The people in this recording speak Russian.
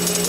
you.